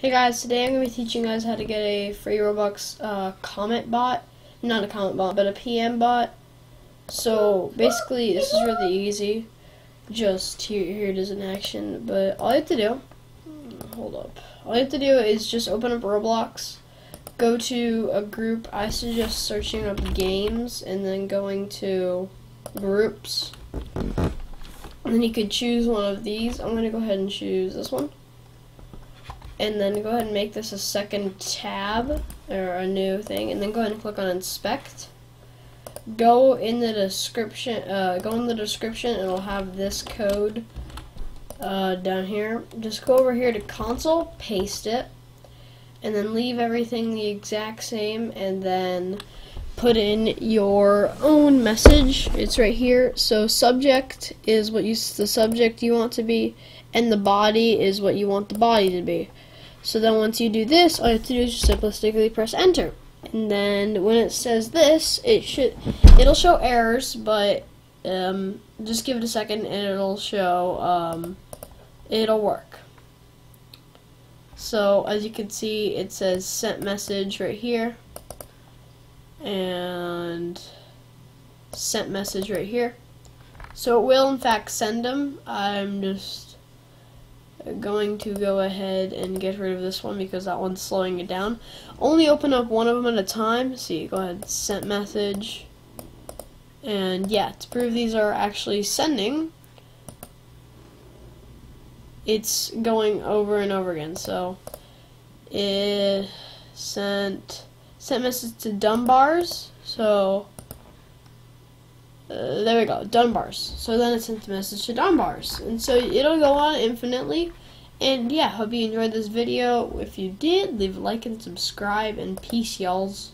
Hey guys, today I'm going to be teaching you guys how to get a free Robux uh, comment bot. Not a comment bot, but a PM bot. So basically, this is really easy. Just here, here it is in action. But all you have to do, hold up. All you have to do is just open up Roblox, go to a group. I suggest searching up games and then going to groups. And then you could choose one of these. I'm going to go ahead and choose this one and then go ahead and make this a second tab or a new thing and then go ahead and click on inspect. Go in the description uh, go in the description and it'll have this code uh, down here. Just go over here to console paste it and then leave everything the exact same and then put in your own message. It's right here. So subject is what you the subject you want to be and the body is what you want the body to be so then once you do this, all you have to do is just simplistically press enter. And then when it says this, it should it'll show errors, but um, just give it a second and it'll show um, it'll work. So as you can see, it says sent message right here and sent message right here. So it will in fact send them. I'm just going to go ahead and get rid of this one because that one's slowing it down. Only open up one of them at a time. See, go ahead, sent message. And yeah, to prove these are actually sending, it's going over and over again. So it sent sent message to Dunbars. So uh, there we go, Dunbars. So then it sent the message to Dunbars. And so it'll go on infinitely. And yeah, hope you enjoyed this video. If you did, leave a like and subscribe, and peace, y'alls.